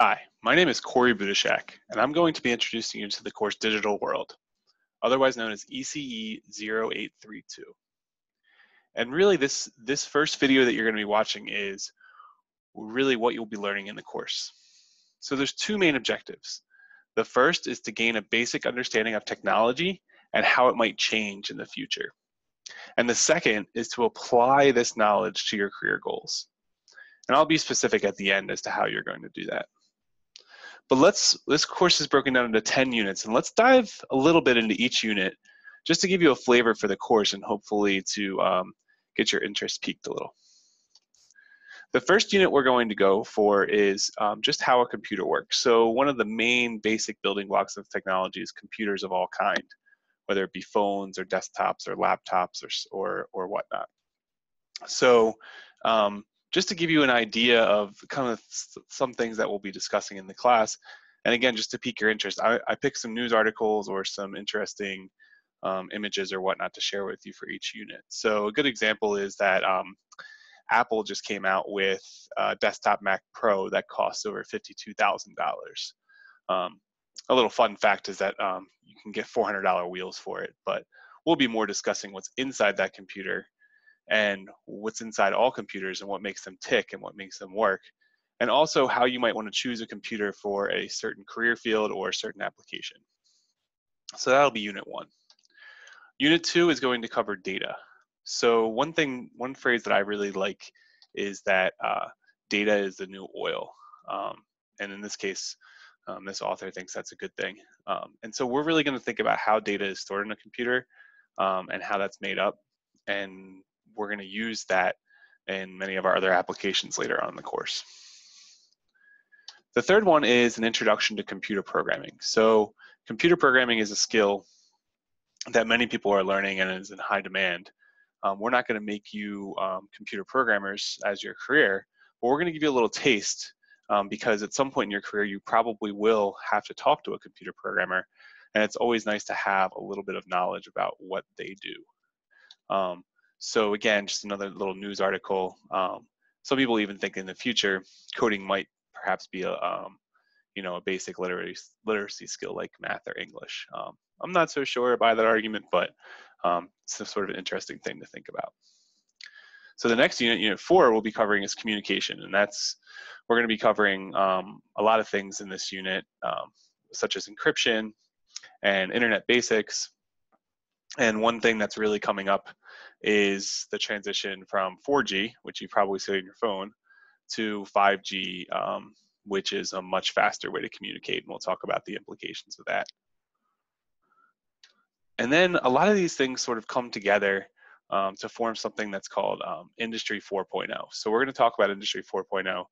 Hi, my name is Cory Budischak, and I'm going to be introducing you to the course Digital World, otherwise known as ECE 0832. And really this, this first video that you're gonna be watching is really what you'll be learning in the course. So there's two main objectives. The first is to gain a basic understanding of technology and how it might change in the future. And the second is to apply this knowledge to your career goals. And I'll be specific at the end as to how you're going to do that. But let's, this course is broken down into 10 units and let's dive a little bit into each unit just to give you a flavor for the course and hopefully to um, get your interest piqued a little. The first unit we're going to go for is um, just how a computer works. So one of the main basic building blocks of technology is computers of all kind, whether it be phones or desktops or laptops or, or, or whatnot. So um, just to give you an idea of kind of some things that we'll be discussing in the class. And again, just to pique your interest, I, I picked some news articles or some interesting um, images or whatnot to share with you for each unit. So a good example is that um, Apple just came out with a desktop Mac Pro that costs over $52,000. Um, a little fun fact is that um, you can get $400 wheels for it, but we'll be more discussing what's inside that computer and what's inside all computers and what makes them tick and what makes them work. And also how you might want to choose a computer for a certain career field or a certain application. So that'll be unit one. Unit two is going to cover data. So one thing, one phrase that I really like is that uh, data is the new oil. Um, and in this case, um, this author thinks that's a good thing. Um, and so we're really going to think about how data is stored in a computer um, and how that's made up and we're going to use that in many of our other applications later on in the course. The third one is an introduction to computer programming. So computer programming is a skill that many people are learning and is in high demand. Um, we're not going to make you um, computer programmers as your career, but we're going to give you a little taste um, because at some point in your career you probably will have to talk to a computer programmer and it's always nice to have a little bit of knowledge about what they do. So again, just another little news article. Um, some people even think in the future coding might perhaps be a um, you know a basic literacy literacy skill like math or English. Um, I'm not so sure by that argument, but um, it's a sort of an interesting thing to think about. So the next unit, unit four, we'll be covering is communication, and that's we're going to be covering um, a lot of things in this unit, um, such as encryption and internet basics. And one thing that's really coming up is the transition from 4G, which you probably see on your phone, to 5G, um, which is a much faster way to communicate, and we'll talk about the implications of that. And then a lot of these things sort of come together um, to form something that's called um, Industry 4.0. So we're going to talk about Industry 4.0,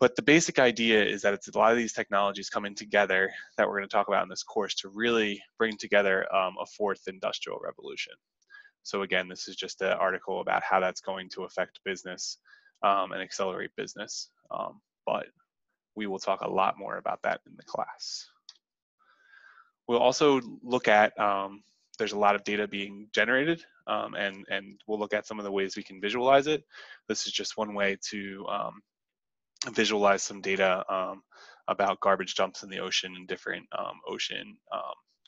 but the basic idea is that it's a lot of these technologies coming together that we're going to talk about in this course to really bring together um, a fourth industrial revolution. So again, this is just an article about how that's going to affect business um, and accelerate business. Um, but we will talk a lot more about that in the class. We'll also look at, um, there's a lot of data being generated um, and, and we'll look at some of the ways we can visualize it. This is just one way to um, visualize some data um, about garbage dumps in the ocean and different ocean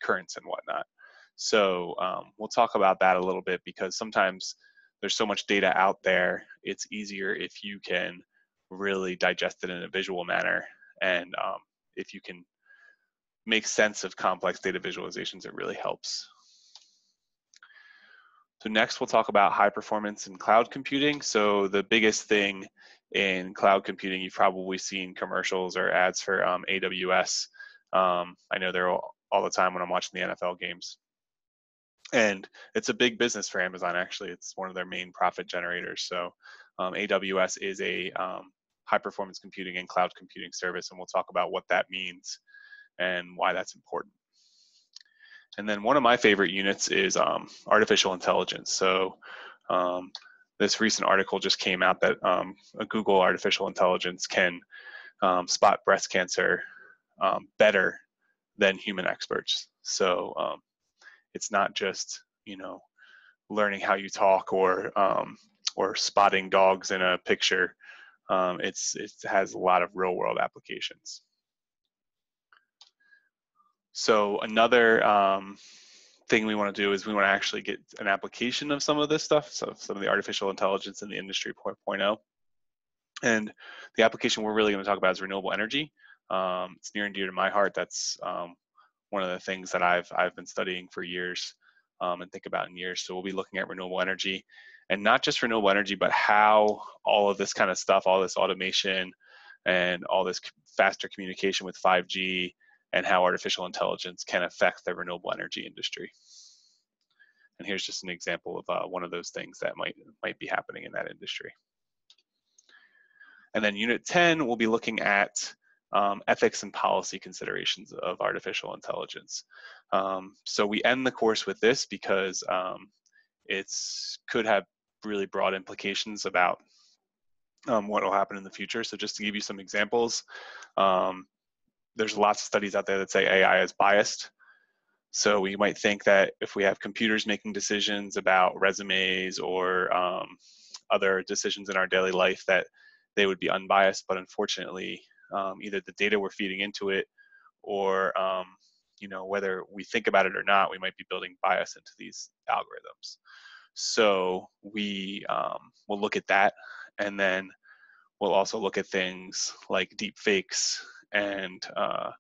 currents and whatnot. So um, we'll talk about that a little bit because sometimes there's so much data out there, it's easier if you can really digest it in a visual manner. And um, if you can make sense of complex data visualizations, it really helps. So next we'll talk about high performance in cloud computing. So the biggest thing in cloud computing, you've probably seen commercials or ads for um, AWS. Um, I know they're all, all the time when I'm watching the NFL games and it's a big business for Amazon. Actually, it's one of their main profit generators. So, um, AWS is a um, high performance computing and cloud computing service, and we'll talk about what that means and why that's important. And then one of my favorite units is um, artificial intelligence. So, um, this recent article just came out that um, a Google artificial intelligence can um, spot breast cancer better than human experts. So it's not just you know learning how you talk or um, or spotting dogs in a picture. um, it's it has a lot of real world applications. So another um, thing we want to do is we want to actually get an application of some of this stuff, so some of the artificial intelligence in the industry 4.0. And the application we're really going to talk about is renewable energy. Um, it's near and dear to my heart. That's um, one of the things that I've I've been studying for years um, and think about in years. So we'll be looking at renewable energy, and not just renewable energy, but how all of this kind of stuff, all this automation, and all this faster communication with 5G and how artificial intelligence can affect the renewable energy industry. And here's just an example of uh, one of those things that might might be happening in that industry. And then unit 10, we'll be looking at um, ethics and policy considerations of artificial intelligence. Um, so we end the course with this because um, it's could have really broad implications about um, what will happen in the future. So just to give you some examples, um, there's lots of studies out there that say AI is biased. So we might think that if we have computers making decisions about resumes or um, other decisions in our daily life, that they would be unbiased. But unfortunately, um, either the data we're feeding into it, or um, you know whether we think about it or not, we might be building bias into these algorithms. So we um, will look at that, and then we'll also look at things like deep fakes and uh,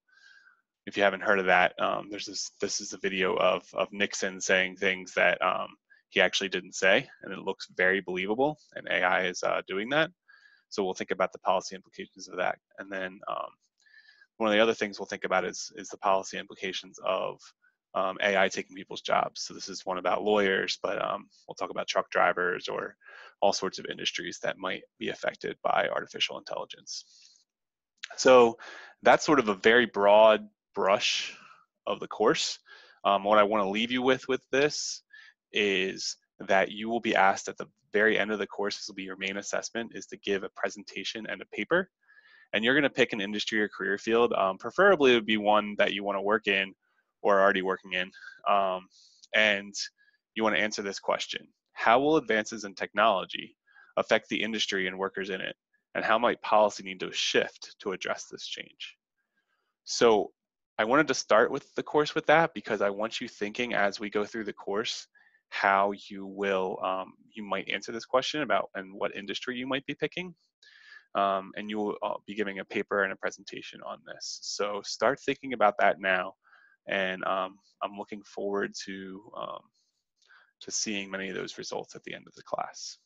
if you haven't heard of that, um, there's this. This is a video of of Nixon saying things that um, he actually didn't say, and it looks very believable. And AI is uh, doing that. So we'll think about the policy implications of that, and then um, one of the other things we'll think about is is the policy implications of um, AI taking people's jobs. So this is one about lawyers, but um, we'll talk about truck drivers or all sorts of industries that might be affected by artificial intelligence. So that's sort of a very broad brush of the course. Um, what I want to leave you with with this is that you will be asked at the very end of the course, this will be your main assessment, is to give a presentation and a paper. And you're going to pick an industry or career field. Um, preferably, it would be one that you want to work in or already working in. Um, and you want to answer this question How will advances in technology affect the industry and workers in it? and how might policy need to shift to address this change? So I wanted to start with the course with that because I want you thinking as we go through the course how you will um, you might answer this question about and what industry you might be picking um, and you will uh, be giving a paper and a presentation on this. So start thinking about that now and um, i'm looking forward to um, to seeing many of those results at the end of the class